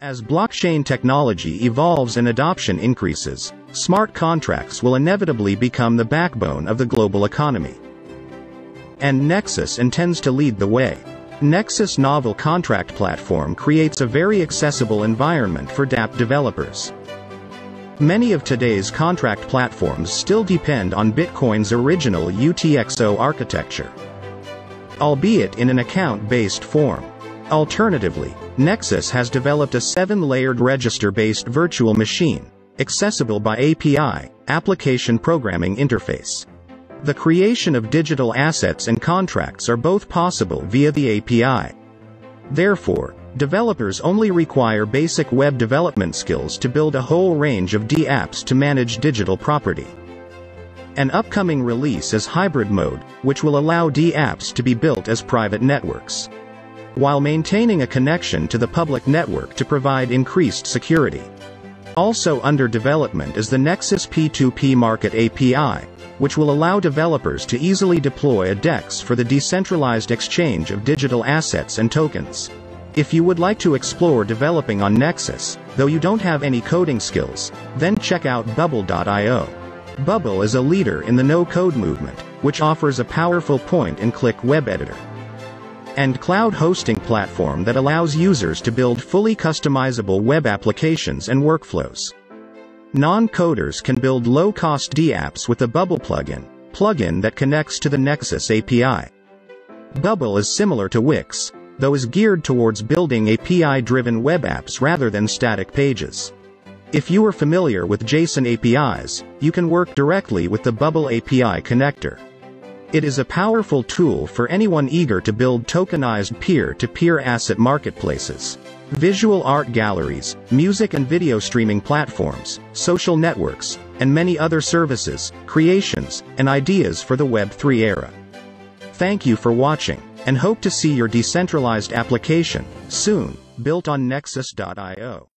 As blockchain technology evolves and adoption increases, smart contracts will inevitably become the backbone of the global economy. And Nexus intends to lead the way. Nexus Novel Contract Platform creates a very accessible environment for dApp developers. Many of today's contract platforms still depend on Bitcoin's original UTXO architecture, albeit in an account-based form. Alternatively, Nexus has developed a seven-layered register-based virtual machine, accessible by API, Application Programming Interface. The creation of digital assets and contracts are both possible via the API. Therefore, developers only require basic web development skills to build a whole range of dApps to manage digital property. An upcoming release is Hybrid Mode, which will allow dApps to be built as private networks, while maintaining a connection to the public network to provide increased security. Also under development is the Nexus P2P Market API, which will allow developers to easily deploy a DEX for the decentralized exchange of digital assets and tokens. If you would like to explore developing on Nexus, though you don't have any coding skills, then check out Bubble.io. Bubble is a leader in the no-code movement, which offers a powerful point-and-click web editor and cloud hosting platform that allows users to build fully customizable web applications and workflows. Non-coders can build low-cost dApps with a Bubble plugin, plugin that connects to the Nexus API. Bubble is similar to Wix, though is geared towards building API-driven web apps rather than static pages. If you are familiar with JSON APIs, you can work directly with the Bubble API connector. It is a powerful tool for anyone eager to build tokenized peer-to-peer asset marketplaces, visual art galleries, music and video streaming platforms, social networks, and many other services, creations, and ideas for the Web3 era. Thank you for watching, and hope to see your decentralized application, soon, built on Nexus.io.